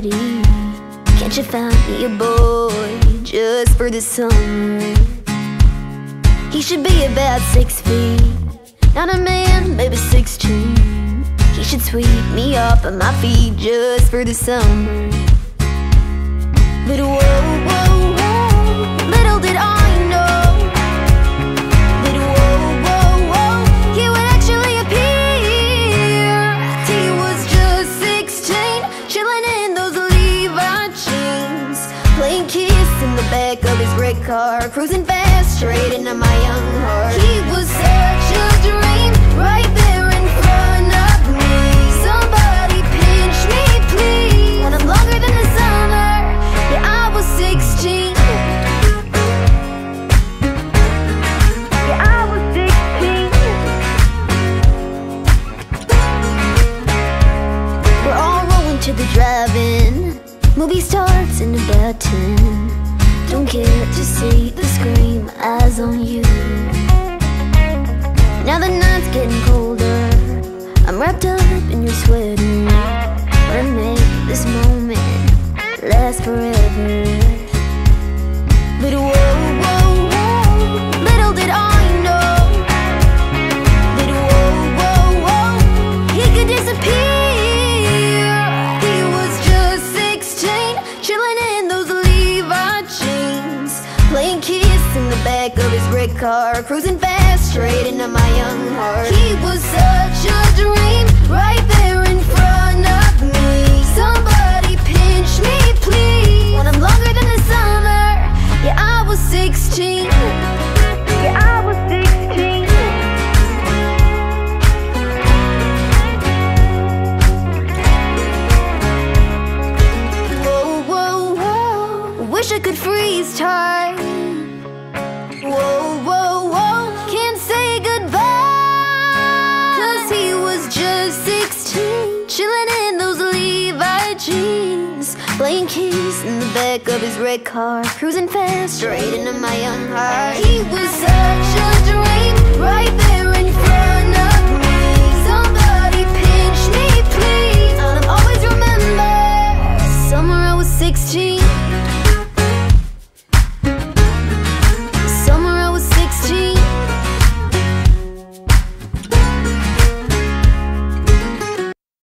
Can't you find me a boy just for the summer? He should be about six feet, not a man, maybe sixteen. He should sweep me up on my feet just for the summer. But whoa, whoa, whoa, back of his red car Cruising fast, straight into my young heart. He was such a dream, right there in front of me. Somebody pinch me, please. When I'm longer than the summer, yeah, I was 16 Yeah, I was 16 We're all rolling to the drive-in. Movie starts in about 10 Care to see the scream eyes on you? Now the night's getting colder I'm wrapped up in your sweater. Wanna make this moment last forever car, cruising fast straight into my young heart. He was such a dream, right there in front of me. Somebody pinch me, please. When I'm longer than the summer, yeah, I was 16. Yeah, I was 16. Whoa, whoa, whoa. Wish I could freeze time. Playing keys in the back of his red car Cruising fast, straight into my young heart. He was such a dream, right there in front of me. Somebody pinch me, I'll always remember Summer I was 16